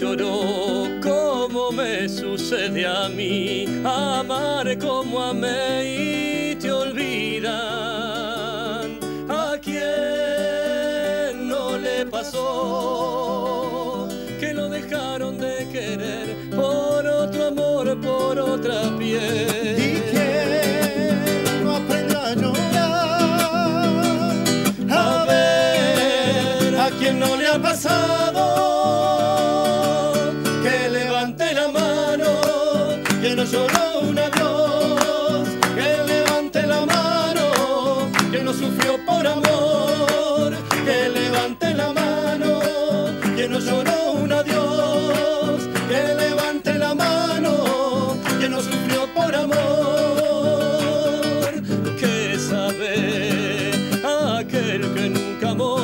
lloró como me sucede a mí, amar como amé y te olvidan. ¿A quién no le pasó que lo dejaron de querer por otro amor, por otra piel? ¿Y quién no aprenda a llorar? A ver, ¿a quién no le ha pasado? Que no lloró un adiós. Que levante la mano, que no sufrió por amor. Que levante la mano, que no lloró un adiós. Que levante la mano, que no sufrió por amor. Que sabe aquel que nunca amó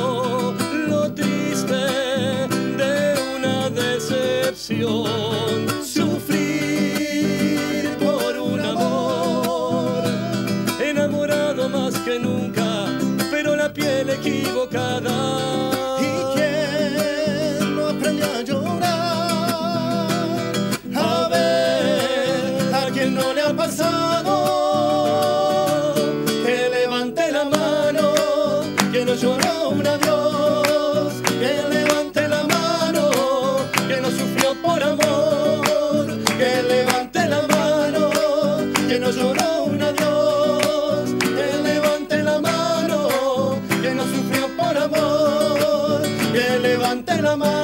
equivocada. ¿Y quién no aprendió a llorar? A ver, a quien no le ha pasado, que levante la mano, que no lloró un adiós, que levante la mano, que no sufrió por amor, que levante la mano, que no lloró levante la mano.